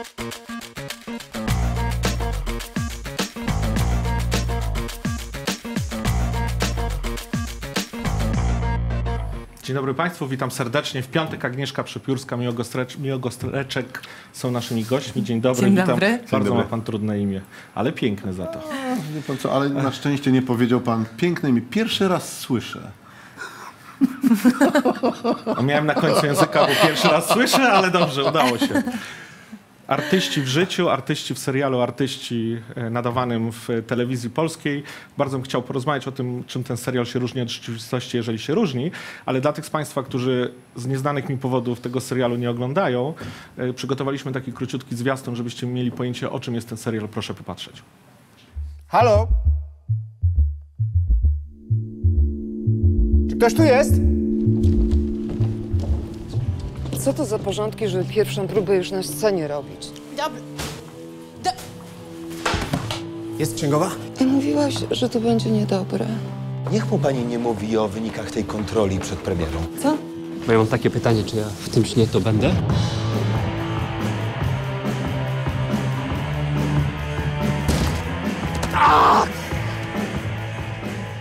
Dzień dobry Państwu, witam serdecznie. W piątek Agnieszka Przepiórska, Miłogostrecz, Miłogostreczek są naszymi gośćmi. Dzień dobry, Dzień witam. dobry. Bardzo dobry. ma Pan trudne imię, ale piękne za to. Wie pan co, ale na szczęście nie powiedział pan piękne mi. Pierwszy raz słyszę. O, miałem na końcu języka, bo pierwszy raz słyszę, ale dobrze, udało się. Artyści w życiu, artyści w serialu, artyści e, nadawanym w telewizji polskiej. Bardzo bym chciał porozmawiać o tym, czym ten serial się różni od rzeczywistości, jeżeli się różni, ale dla tych z Państwa, którzy z nieznanych mi powodów tego serialu nie oglądają, e, przygotowaliśmy taki króciutki zwiastun, żebyście mieli pojęcie, o czym jest ten serial. Proszę popatrzeć. Halo? Czy ktoś tu jest? Co to za porządki, żeby pierwszą próbę już na scenie robić? Jest księgowa? Ty mówiłaś, że to będzie niedobre. Niech mu pani nie mówi o wynikach tej kontroli przed premierą. Co? Bo ja mam takie pytanie, czy ja w tym śnie to będę?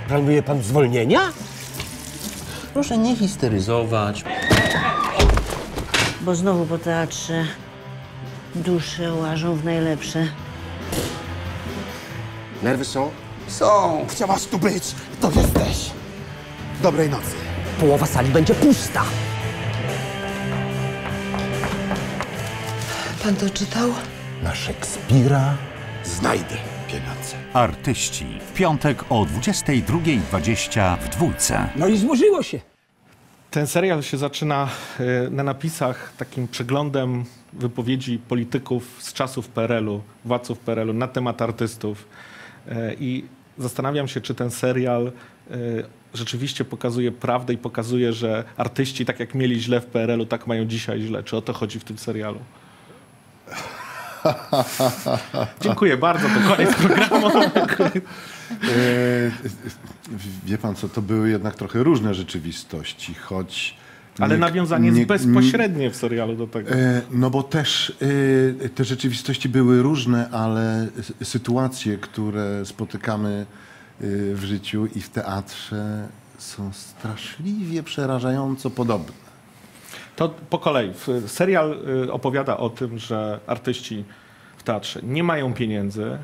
Planuje pan zwolnienia? Proszę nie histeryzować. Bo znowu po teatrze dusze łażą w najlepsze. Nerwy są? Są! Chciałaś tu być! To jesteś! Dobrej nocy. Połowa sali będzie pusta. Pan to czytał? Na Szekspira znajdę pieniądze. Artyści. W piątek o 22.20 w dwójce. No i złożyło się. Ten serial się zaczyna e, na napisach takim przeglądem wypowiedzi polityków z czasów PRL-u, władców PRL-u na temat artystów. E, I zastanawiam się, czy ten serial e, rzeczywiście pokazuje prawdę i pokazuje, że artyści, tak jak mieli źle w PRL-u, tak mają dzisiaj źle. Czy o to chodzi w tym serialu? Dziękuję bardzo, to koniec programu. E, wie pan co, to były jednak trochę różne rzeczywistości, choć... Ale nie- nawiązanie nie- jest bezpośrednie w serialu do tego. E, No bo też e, te rzeczywistości były różne, ale sytuacje, które spotykamy w życiu i w teatrze są straszliwie przerażająco podobne. To po kolei. Serial opowiada o tym, że artyści w teatrze nie mają pieniędzy,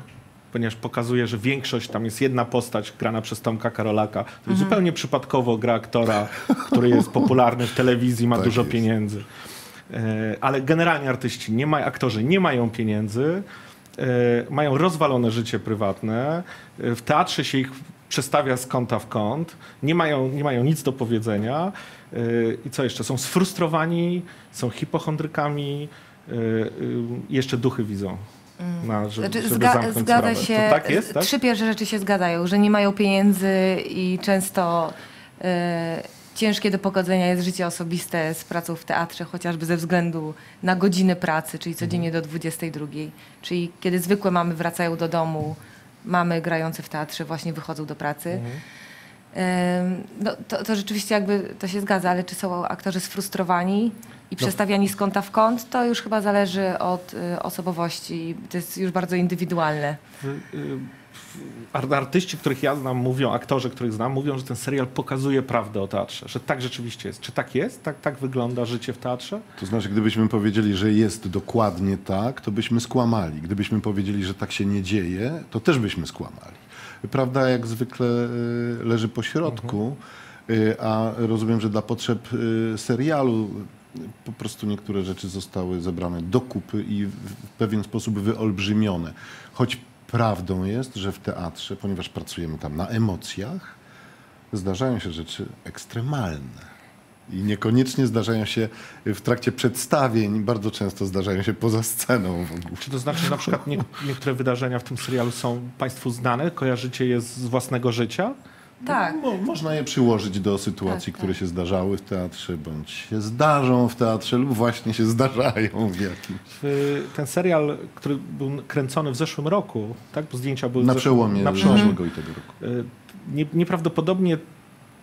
ponieważ pokazuje, że większość, tam jest jedna postać grana przez Tomka Karolaka, który zupełnie przypadkowo gra aktora, który jest popularny w telewizji, ma Tak dużo jest. pieniędzy. E, Ale generalnie artyści, nie ma, aktorzy nie mają pieniędzy, e, mają rozwalone życie prywatne, e, w teatrze się ich przestawia z kąta w kąt, nie mają, nie mają nic do powiedzenia i co jeszcze? Są sfrustrowani, są hipochondrykami, jeszcze duchy widzą. Na, żeby, Znaczy, żeby zga- zgadza sprawę. się. To tak jest, tak? Trzy pierwsze rzeczy się zgadzają, że nie mają pieniędzy i często e, ciężkie do pogodzenia jest życie osobiste z pracą w teatrze, chociażby ze względu na godziny pracy, czyli codziennie do 22. Czyli kiedy zwykłe mamy wracają do domu, mamy grające w teatrze właśnie wychodzą do pracy. Em, No, to, to rzeczywiście jakby to się zgadza, ale czy są aktorzy sfrustrowani i przestawiani z kąta w kąt, to już chyba zależy od y, osobowości. To jest już bardzo indywidualne. y, Ar- Artyści, których ja znam, mówią, aktorzy, których znam, mówią, że ten serial pokazuje prawdę o teatrze, że tak rzeczywiście jest. Czy tak jest? Tak, tak wygląda życie w teatrze? To znaczy, gdybyśmy powiedzieli, że jest dokładnie tak, to byśmy skłamali. Gdybyśmy powiedzieli, że tak się nie dzieje, to też byśmy skłamali. Prawda jak zwykle y, leży po środku, y, a rozumiem, że dla potrzeb y, serialu po prostu niektóre rzeczy zostały zebrane do kupy i w pewien sposób wyolbrzymione. Choć prawdą jest, że w teatrze, ponieważ pracujemy tam na emocjach, zdarzają się rzeczy ekstremalne. I niekoniecznie zdarzają się w trakcie przedstawień, bardzo często zdarzają się poza sceną w ogóle. Czy to znaczy, że na przykład nie, niektóre wydarzenia w tym serialu są Państwu znane? Kojarzycie je z własnego życia? Tak. Mo, można je przyłożyć do sytuacji, Tak, które tak. się zdarzały w teatrze, bądź się zdarzą w teatrze, lub właśnie się zdarzają w jakimś. Ten serial, który był kręcony w zeszłym roku, tak? Bo zdjęcia były w Na zeszłym- przełomie na przełomie. zeszłego i tego roku. Y, Nie, nieprawdopodobnie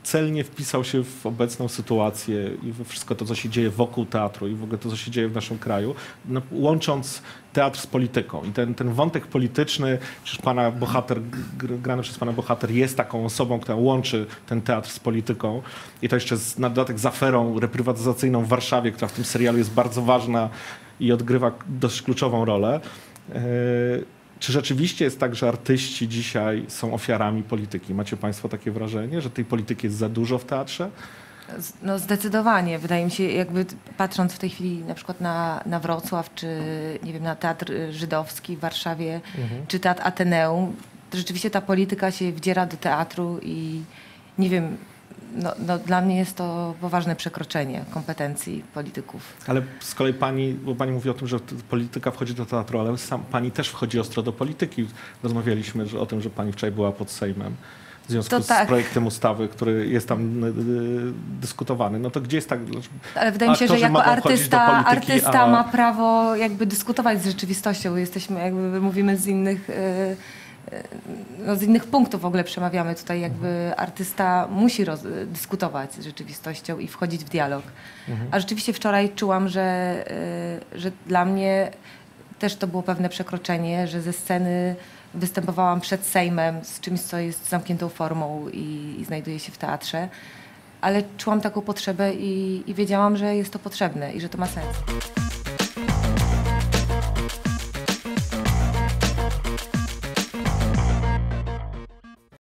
celnie wpisał się w obecną sytuację i we wszystko to, co się dzieje wokół teatru i w ogóle to, co się dzieje w naszym kraju, no, łącząc teatr z polityką. I ten, ten wątek polityczny, przecież pana bohater, gr- grany przez pana bohater jest taką osobą, która łączy ten teatr z polityką. I to jeszcze z, na dodatek z aferą reprywatyzacyjną w Warszawie, która w tym serialu jest bardzo ważna i odgrywa dość kluczową rolę. E, Czy rzeczywiście jest tak, że artyści dzisiaj są ofiarami polityki? Macie Państwo takie wrażenie, że tej polityki jest za dużo w teatrze? No zdecydowanie. Wydaje mi się, jakby patrząc w tej chwili na przykład na, na Wrocław, czy nie wiem, na Teatr Żydowski w Warszawie, czy Teatr Ateneum, to rzeczywiście ta polityka się wdziera do teatru i nie wiem, no, no dla mnie jest to poważne przekroczenie kompetencji polityków. Ale z kolei pani, bo pani mówi o tym, że polityka wchodzi do teatru, ale sam, pani też wchodzi ostro do polityki. Rozmawialiśmy że, o tym, że pani wczoraj była pod Sejmem w związku z tak. projektem ustawy, który jest tam y, y, dyskutowany. No to gdzie jest tak? Ale wydaje mi się, że jako artysta, polityki, artysta a- ma prawo jakby dyskutować z rzeczywistością. Jesteśmy, jakby mówimy z innych, e, no z innych punktów w ogóle przemawiamy tutaj. Jakby artysta musi dyskutować z rzeczywistością i wchodzić w dialog. A rzeczywiście wczoraj czułam, że, e, że dla mnie też to było pewne przekroczenie, że ze sceny występowałam przed Sejmem z czymś, co jest zamkniętą formą i, i znajduje się w teatrze ale czułam taką potrzebę i, i wiedziałam, że jest to potrzebne i że to ma sens.